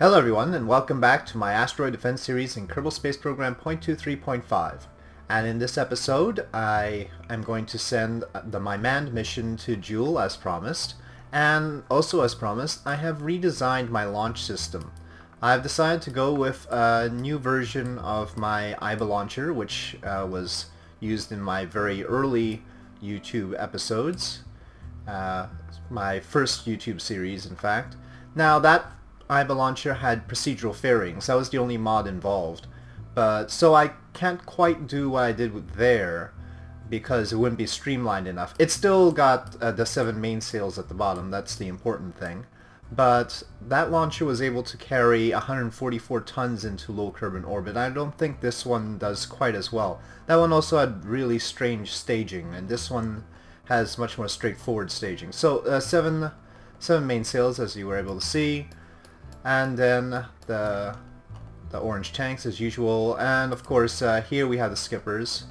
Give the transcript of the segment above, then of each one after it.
Hello everyone and welcome back to my Asteroid Defense series in Kerbal Space Program 0.23.5 and in this episode I am going to send the my manned mission to Jool as promised and also as promised I have redesigned my launch system. I've decided to go with a new version of my IBA launcher which uh, was used in my very early YouTube episodes, uh, my first YouTube series in fact. Now that IBA launcher had procedural fairings. That was the only mod involved. But so I can't quite do what I did with there because it wouldn't be streamlined enough. It still got uh, the seven mainsails at the bottom. That's the important thing. But that launcher was able to carry 144 tons into low Kerbin orbit. I don't think this one does quite as well. That one also had really strange staging, and this one has much more straightforward staging. So uh, seven, seven mainsails, as you were able to see and then the the orange tanks as usual. And of course uh, here we have the skippers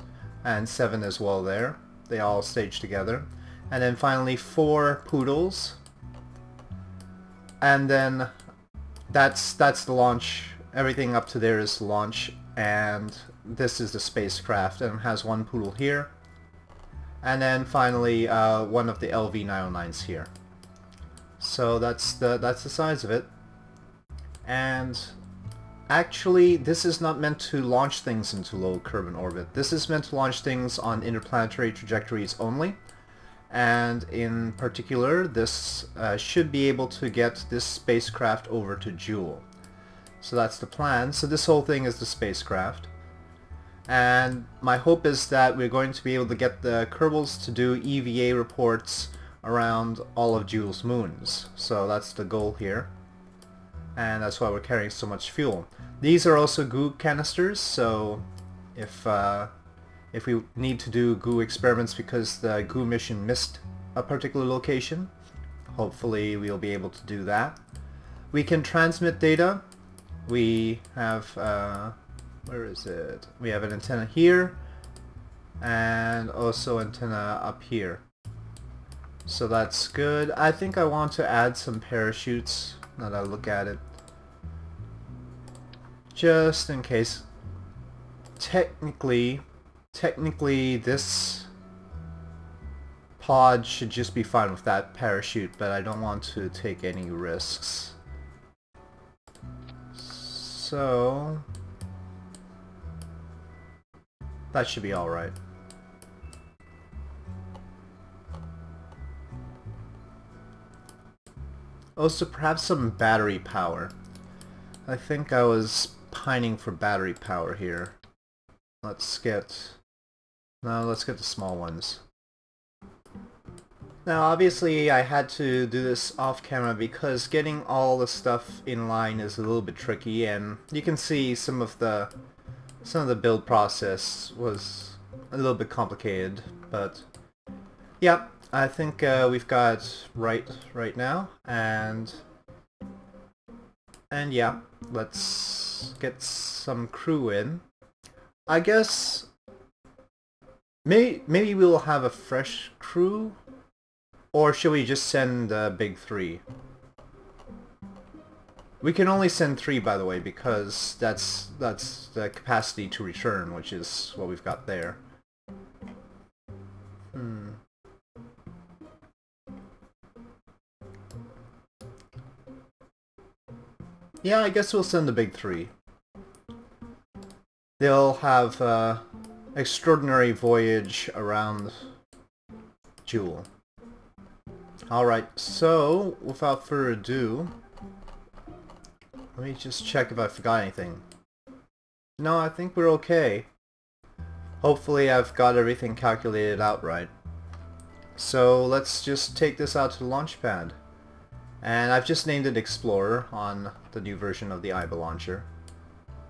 and seven as well there. They all stage together. And then finally four poodles. And then that's that's the launch. Everything up to there is launch. And this is the spacecraft and has one poodle here. And then finally uh, one of the LV-909s here. So that's the that's the size of it and actually this is not meant to launch things into low Kerbin orbit. This is meant to launch things on interplanetary trajectories only and in particular this uh, should be able to get this spacecraft over to Jool. So that's the plan. So this whole thing is the spacecraft. And my hope is that we're going to be able to get the Kerbals to do EVA reports around all of Jool's moons. So that's the goal here and that's why we're carrying so much fuel. These are also goo canisters, so if uh, if we need to do goo experiments because the goo mission missed a particular location, hopefully we'll be able to do that. We can transmit data. We have, uh, where is it? We have an antenna here and also antenna up here. So that's good. I think I want to add some parachutes now that I look at it just in case. Technically, technically this pod should just be fine with that parachute, but I don't want to take any risks. So... That should be alright. Also, perhaps some battery power. I think I was pining for battery power here. Let's get... No, let's get the small ones. Now obviously I had to do this off camera because getting all the stuff in line is a little bit tricky and you can see some of the some of the build process was a little bit complicated but yeah I think uh, we've got right right now and and yeah let's get some crew in. I guess maybe maybe we'll have a fresh crew, or should we just send the big three? We can only send three, by the way, because that's that's the capacity to return, which is what we've got there. Yeah, I guess we'll send the big three. They'll have uh, extraordinary voyage around Jool. Alright, so without further ado, let me just check if I forgot anything. No, I think we're okay. Hopefully I've got everything calculated out right. So let's just take this out to the launch pad. And I've just named it Explorer on the new version of the IBA launcher.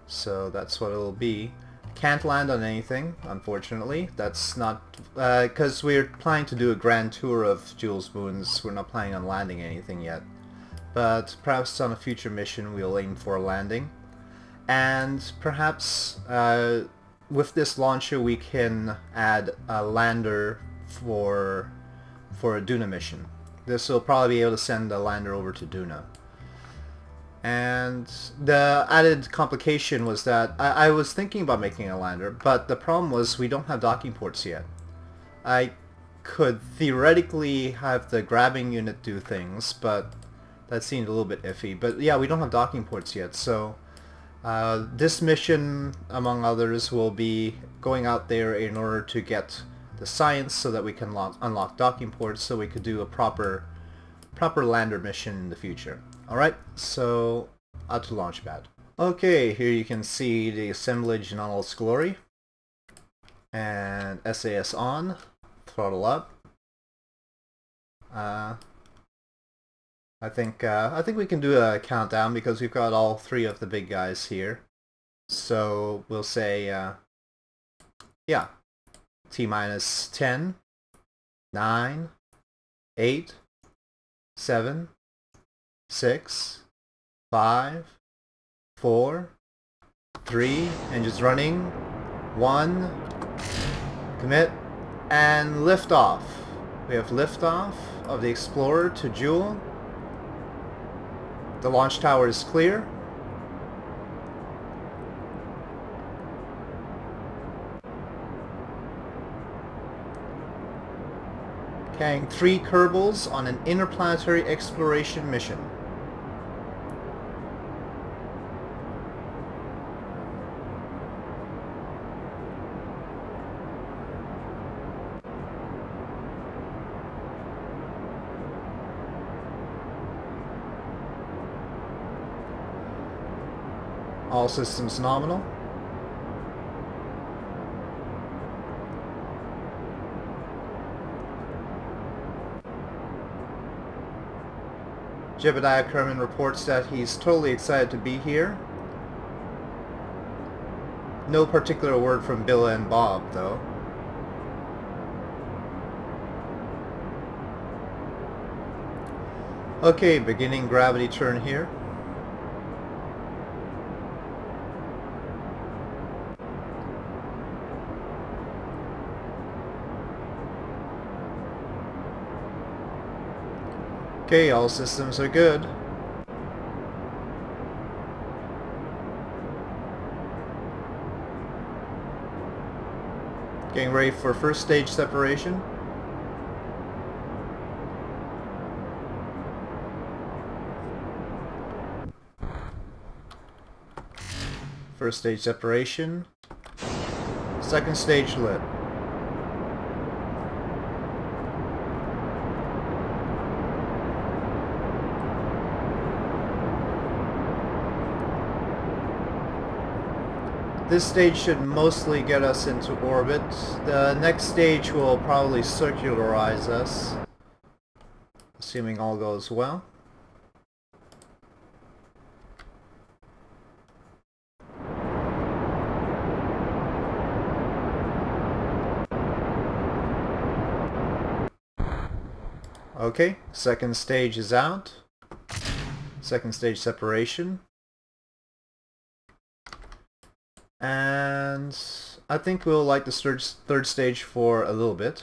So that's what it'll be. Can't land on anything, unfortunately. That's not... Because uh, we're planning to do a grand tour of Jool's Moons. We're not planning on landing anything yet. But perhaps on a future mission we'll aim for a landing. And perhaps uh, with this launcher we can add a lander for, for a Duna mission. This will probably be able to send the lander over to Duna. And the added complication was that I, I was thinking about making a lander, but the problem was we don't have docking ports yet. I could theoretically have the grabbing unit do things, but that seemed a little bit iffy. But yeah, we don't have docking ports yet, so uh, this mission, among others, will be going out there in order to get the science so that we can lock, unlock docking ports so we could do a proper proper lander mission in the future. Alright, so out to launch pad. Okay, here you can see the assemblage in all its glory. And SAS on, throttle up. Uh, I think uh, I think we can do a countdown because we've got all three of the big guys here. So we'll say, uh, yeah, T minus 10, 9, 8, 7, 6, 5, 4, 3, engines running, 1, commit, and lift off. We have liftoff of the Explorer to Jool. The launch tower is clear. Carrying three Kerbals on an interplanetary exploration mission. All systems nominal. Jebediah Kerman reports that he's totally excited to be here. No particular word from Bill and Bob, though. Okay, beginning gravity turn here. Okay, all systems are good. Getting ready for first stage separation. First stage separation. Second stage lit. This stage should mostly get us into orbit. The next stage will probably circularize us, assuming all goes well. Okay, second stage is out. Second stage separation. And I think we'll like the third, third stage for a little bit.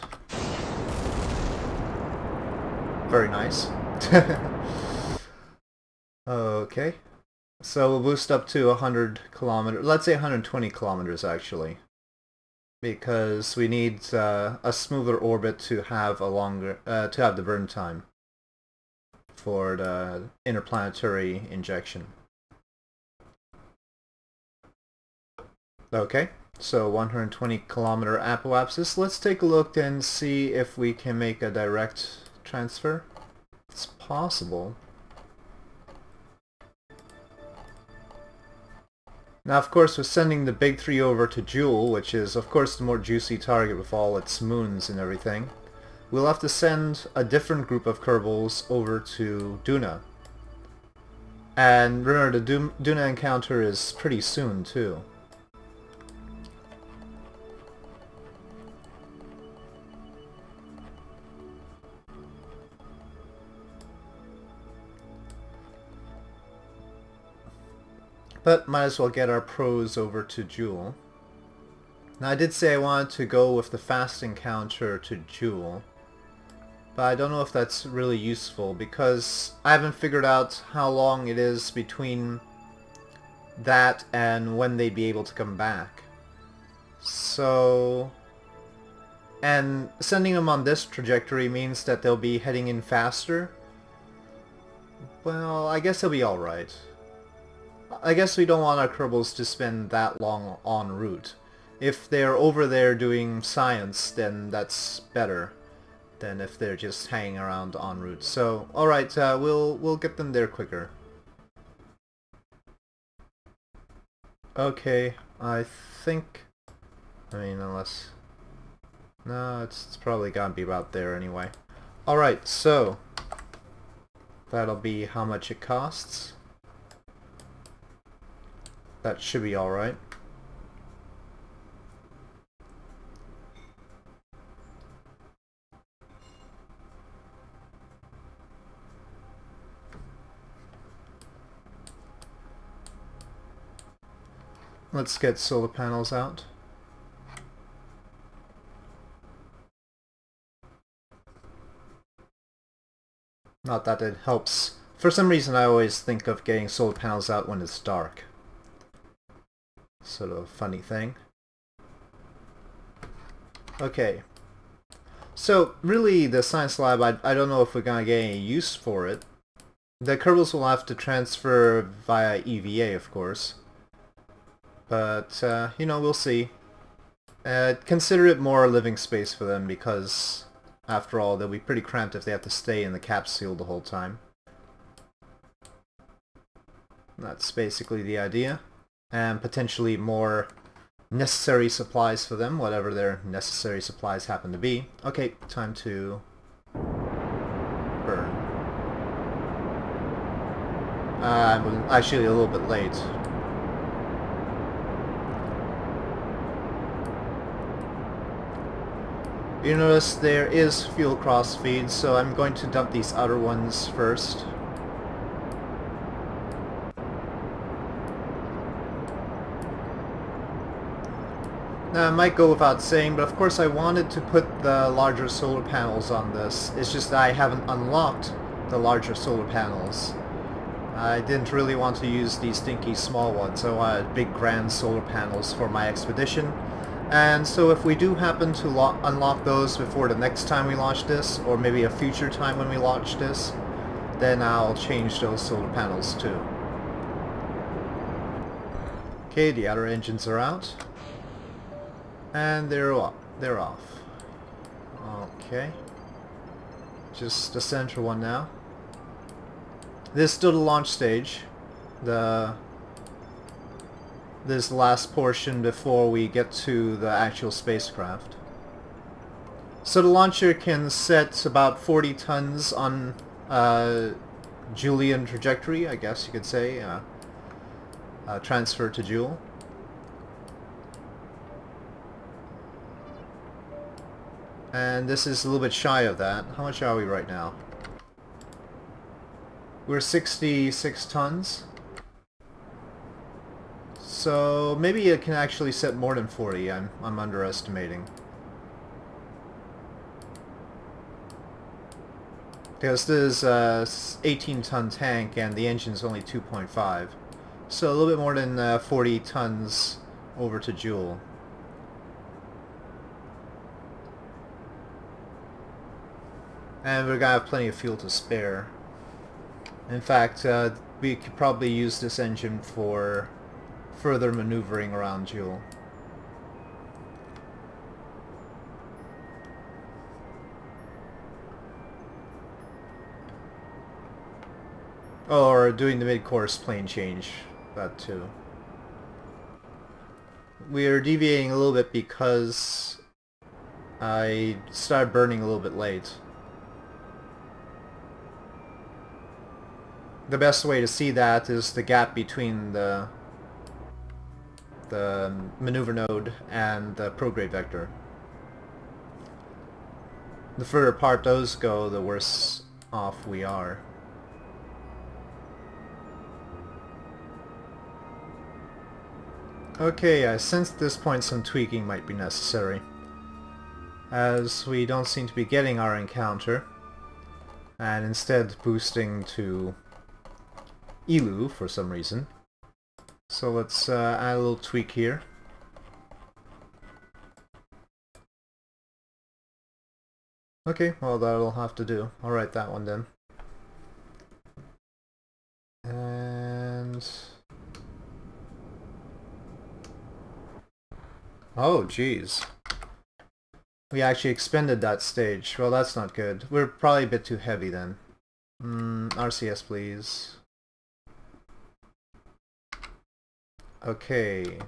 Very nice. okay. So we'll boost up to 100 kilometers, let's say 120 kilometers actually. Because we need uh, a smoother orbit to have a longer, uh, to have the burn time for the interplanetary injection. Okay, so 120 kilometer apoapsis. Let's take a look and see if we can make a direct transfer. It's possible. Now of course we're sending the big three over to Jool, which is of course the more juicy target with all its moons and everything. We'll have to send a different group of Kerbals over to Duna. And remember the Duna encounter is pretty soon too. But might as well get our pros over to Jool. Now I did say I wanted to go with the fast encounter to Jool. But I don't know if that's really useful because I haven't figured out how long it is between that and when they'd be able to come back. So... And sending them on this trajectory means that they'll be heading in faster. Well, I guess they'll be alright. I guess we don't want our Kerbals to spend that long en route. If they're over there doing science, then that's better than if they're just hanging around en route. So, alright, uh, we'll, we'll get them there quicker. Okay, I think... I mean, unless... No, it's, it's probably gonna be about there anyway. Alright, so... That'll be how much it costs. That should be alright. Let's get solar panels out. Not that it helps. For some reason I always think of getting solar panels out when it's dark. Sort of a funny thing. Okay. So, really, the science lab, I, I don't know if we're going to get any use for it. The Kerbals will have to transfer via EVA, of course. But, uh, you know, we'll see. Uh, consider it more a living space for them because, after all, they'll be pretty cramped if they have to stay in the capsule the whole time. That's basically the idea. And potentially more necessary supplies for them, whatever their necessary supplies happen to be. Okay, time to burn. Uh, I'm actually a little bit late. You notice there is fuel cross feed, so I'm going to dump these outer ones first. Now, it might go without saying, but of course I wanted to put the larger solar panels on this. It's just that I haven't unlocked the larger solar panels. I didn't really want to use these stinky small ones. I wanted big grand solar panels for my expedition. And so if we do happen to unlock those before the next time we launch this, or maybe a future time when we launch this, then I'll change those solar panels too. Okay, the outer engines are out. And they're off. They're off. Okay. Just the center one now. This is still the launch stage. The this last portion before we get to the actual spacecraft. So the launcher can set about 40 tons on uh, Julian trajectory, I guess you could say, uh, uh, transfer to Jool. And this is a little bit shy of that. How much are we right now? We're 66 tons. So maybe it can actually set more than 40. I'm, I'm underestimating. Because this is a 18 ton tank and the engine's only 2.5. So a little bit more than uh, 40 tons over to Jool. And we're gonna have plenty of fuel to spare. In fact, uh, we could probably use this engine for further maneuvering around Jool. Or doing the mid-course plane change, that too. We are deviating a little bit because I started burning a little bit late. The best way to see that is the gap between the the maneuver node and the prograde vector. The further apart those go, the worse off we are. Okay, I sense at this point some tweaking might be necessary. As we don't seem to be getting our encounter. and instead boosting to Eeloo for some reason. So let's uh, add a little tweak here. Okay, well that'll have to do. I'll write that one then. And... Oh, jeez. We actually expended that stage. Well, that's not good. We're probably a bit too heavy then. Mm, RCS, please. Okay.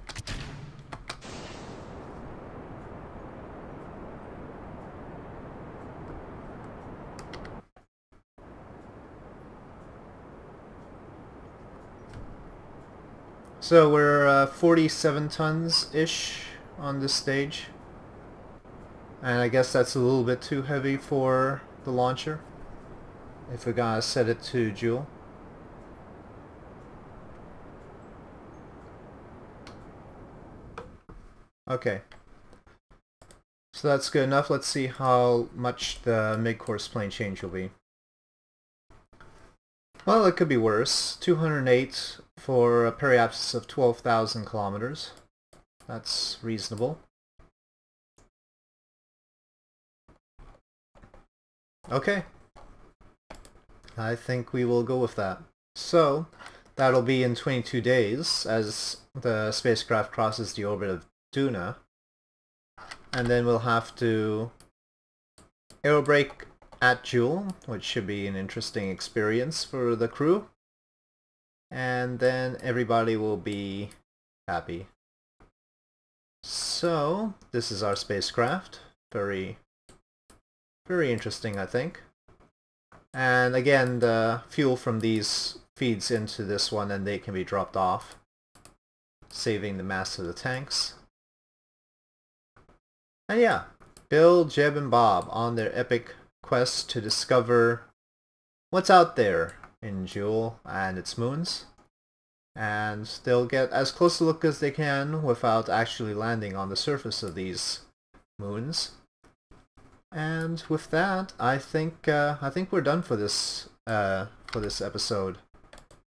So we're uh, 47 tons-ish on this stage. And I guess that's a little bit too heavy for the launcher. If we're gonna set it to Jool. Okay. So that's good enough. Let's see how much the mid-course plane change will be. Well, it could be worse. 208 for a periapsis of 12,000 kilometers. That's reasonable. Okay. I think we will go with that. So, that'll be in 22 days as the spacecraft crosses the orbit of Duna. And then we'll have to aerobrake at Jool, which should be an interesting experience for the crew. And then everybody will be happy. So, this is our spacecraft. Very, very interesting, I think. And again, the fuel from these feeds into this one and they can be dropped off, saving the mass of the tanks. And yeah, Bill, Jeb, and Bob on their epic quest to discover what's out there in Jool and its moons. And they'll get as close a look as they can without actually landing on the surface of these moons. And with that, I think uh, I think we're done for this uh, for this episode.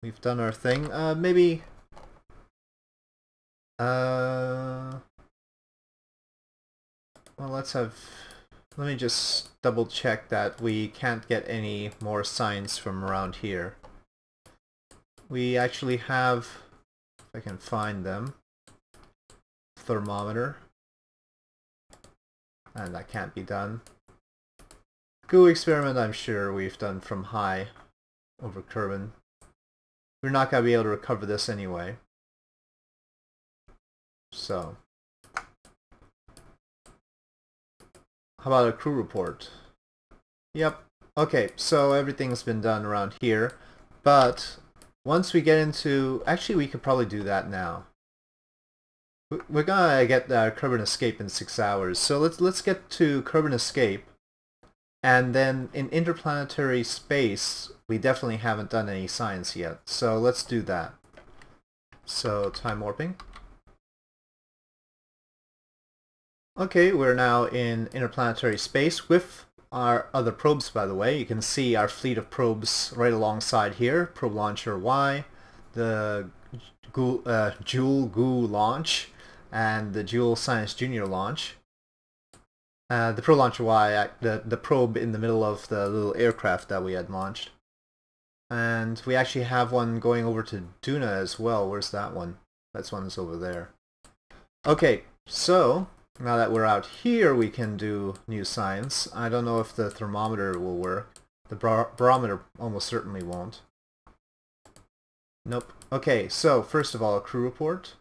We've done our thing. Uh, maybe. Uh. Well, let's have let me just double check that we can't get any more signs from around here. We actually have, if I can find them, thermometer. And that can't be done. goo experiment I'm sure we've done from high over Kerbin. We're not going to be able to recover this anyway. So, How about a crew report? Yep. Okay, so everything's been done around here. But once we get into... Actually, we could probably do that now. We're gonna get uh, Kerbin Escape in six hours. So let's let's get to Kerbin Escape. And then in interplanetary space, we definitely haven't done any science yet. So let's do that. So time warping. Okay, we're now in interplanetary space with our other probes, by the way. You can see our fleet of probes right alongside here. Probe Launcher Y, the Jool, uh, Jool Goo launch, and the Jool Science Junior launch. Uh, the Probe Launcher Y, the, the probe in the middle of the little aircraft that we had launched. And we actually have one going over to Duna as well. Where's that one? That's one's over there. Okay, so now that we're out here, we can do new science. I don't know if the thermometer will work. The bar barometer almost certainly won't. Nope. Okay, so first of all, a crew report.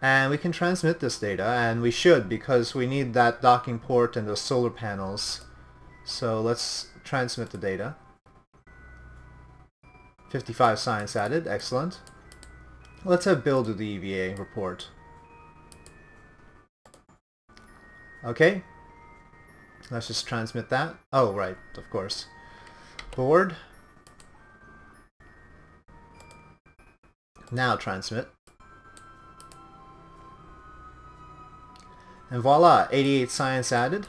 And we can transmit this data, and we should because we need that docking port and those solar panels. So let's transmit the data. 55 science added, excellent. Let's have Bill do the EVA report. Okay. Let's just transmit that. Oh, right, of course. Board. Now transmit. And voila, 88 science added.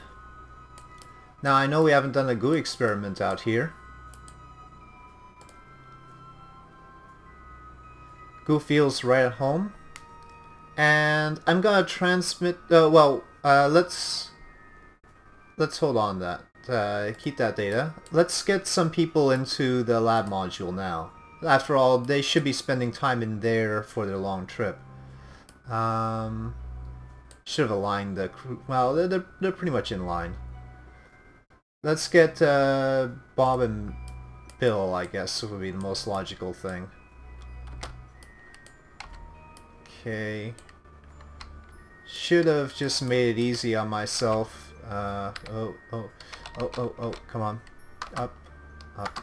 Now I know we haven't done a goo experiment out here. Goo feels right at home. And I'm gonna transmit, uh, well, uh, let's, let's hold on that, uh, keep that data. Let's get some people into the lab module now. After all, they should be spending time in there for their long trip. Um, should have aligned the crew, well, they're, they're pretty much in line. Let's get uh, Bob and Bill, I guess, would be the most logical thing. Okay. Should have just made it easy on myself. Uh, oh, oh, oh, oh, oh, come on. Up, up.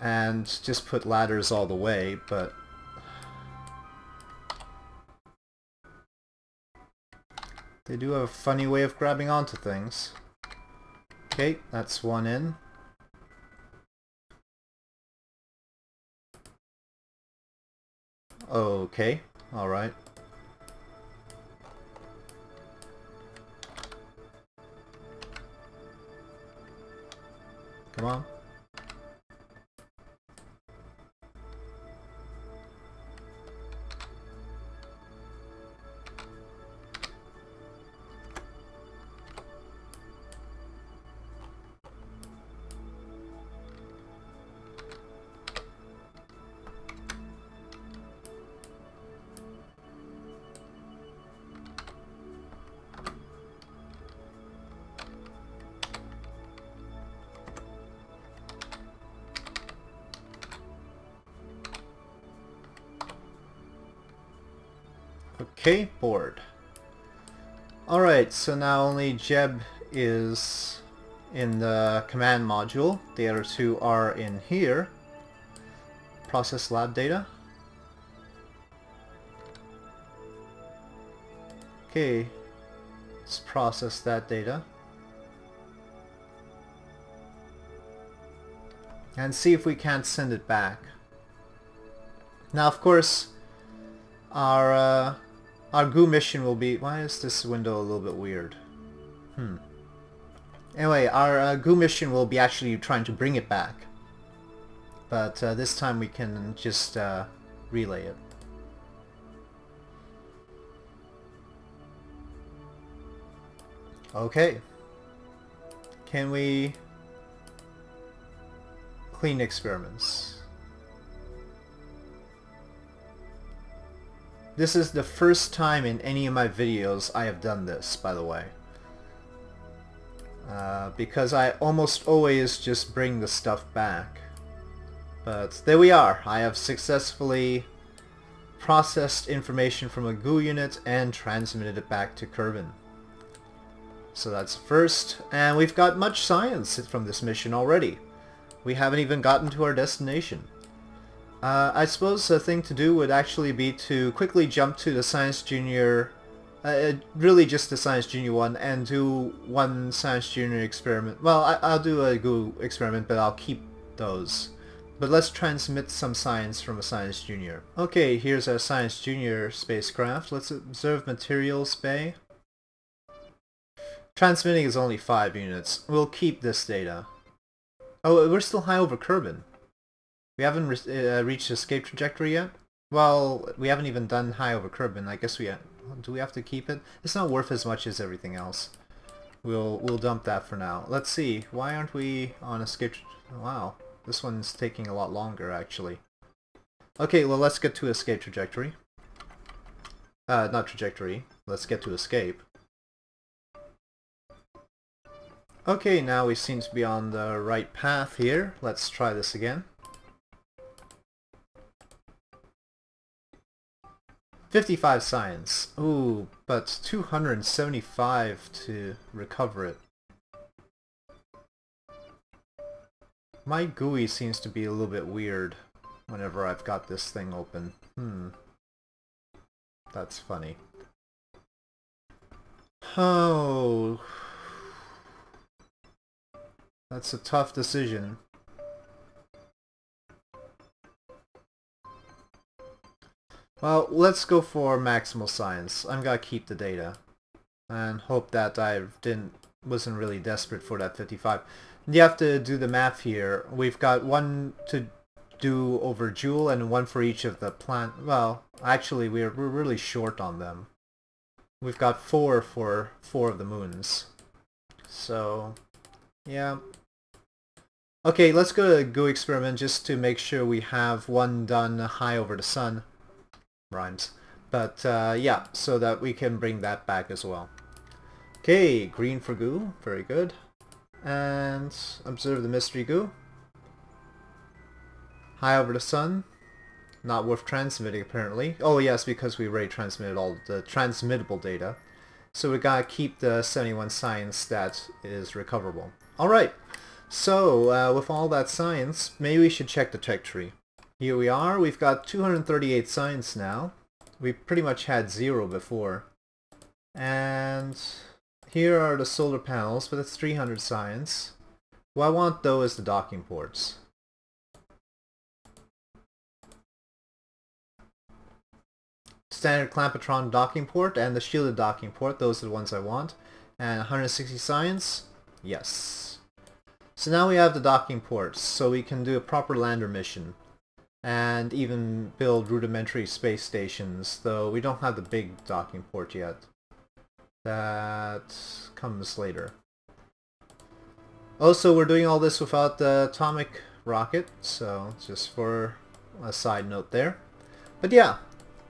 And just put ladders all the way, but... They do have a funny way of grabbing onto things. Okay, that's one in. Okay, alright. Come on. Okay, board. Alright, so now only Jeb is in the command module. The other two are in here. Process lab data. Okay, let's process that data. And see if we can't send it back. Now, of course, our uh, our goo mission will be... Why is this window a little bit weird? Hmm. Anyway, our uh, goo mission will be actually trying to bring it back. But uh, this time we can just uh, relay it. Okay. Can we clean experiments? This is the first time in any of my videos I have done this, by the way. Uh, because I almost always just bring the stuff back. But there we are. I have successfully processed information from a goo unit and transmitted it back to Kerbin. So that's first, and we've got much science from this mission already. We haven't even gotten to our destination. Uh, I suppose the thing to do would actually be to quickly jump to the Science Junior, uh, uh really just the Science Junior one, and do one Science Junior experiment. Well, I, will do a goo experiment, but I'll keep those. But let's transmit some science from a Science Junior. Okay, here's our Science Junior spacecraft. Let's observe materials bay. Transmitting is only 5 units. We'll keep this data. Oh, we're still high over Kerbin. We haven't re uh, reached escape trajectory yet? Well, we haven't even done high over Kerbin. I guess we... Uh, do we have to keep it? It's not worth as much as everything else. We'll we'll dump that for now. Let's see. Why aren't we on escape... Wow. This one's taking a lot longer, actually. Okay, well, let's get to escape trajectory. Uh, not trajectory. Let's get to escape. Okay, now we seem to be on the right path here. Let's try this again. 55 science. Ooh, but 275 to recover it. My GUI seems to be a little bit weird whenever I've got this thing open. Hmm. That's funny. Oh. That's a tough decision. Well, let's go for maximal science. I'm gonna keep the data. And hope that I didn't wasn't really desperate for that 55. You have to do the math here. We've got one to do over Jool and one for each of the plant. Well, actually, we're, we're really short on them. We've got four for four of the moons. So, yeah. Okay, let's go to Goo Experiment just to make sure we have one done high over the sun. Rhymes. But, uh, yeah, so that we can bring that back as well. Okay, green for goo. Very good. And observe the mystery goo. High over the sun. Not worth transmitting apparently. Oh yes, because we already transmitted all the transmittable data. So we gotta keep the 71 science that is recoverable. Alright, so uh, with all that science, maybe we should check the tech tree. Here we are, we've got 238 science now. We pretty much had zero before. And here are the solar panels, but it's 300 science. What I want though is the docking ports. Standard Clamp-O-Tron docking port and the shielded docking port, those are the ones I want. And 160 science, yes. So now we have the docking ports, so we can do a proper lander mission. And even build rudimentary space stations, though we don't have the big docking port yet. That comes later. Also, we're doing all this without the atomic rocket, so just for a side note there. But yeah,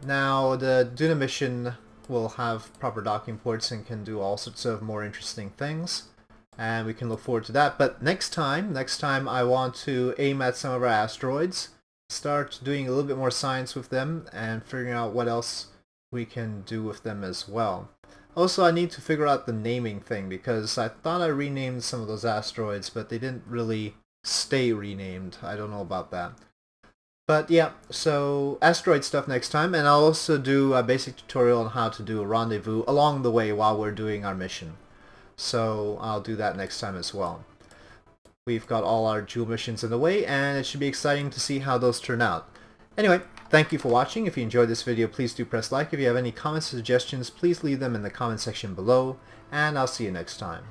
now the Duna mission will have proper docking ports and can do all sorts of more interesting things. And we can look forward to that. But next time, next time I want to aim at some of our asteroids, start doing a little bit more science with them, and figuring out what else we can do with them as well. Also, I need to figure out the naming thing because I thought I renamed some of those asteroids, but they didn't really stay renamed. I don't know about that. But yeah, so asteroid stuff next time, and I'll also do a basic tutorial on how to do a rendezvous along the way while we're doing our mission. So I'll do that next time as well. We've got all our Jool missions in the way, and it should be exciting to see how those turn out. Anyway, thank you for watching. If you enjoyed this video, please do press like. If you have any comments or suggestions, please leave them in the comment section below, and I'll see you next time.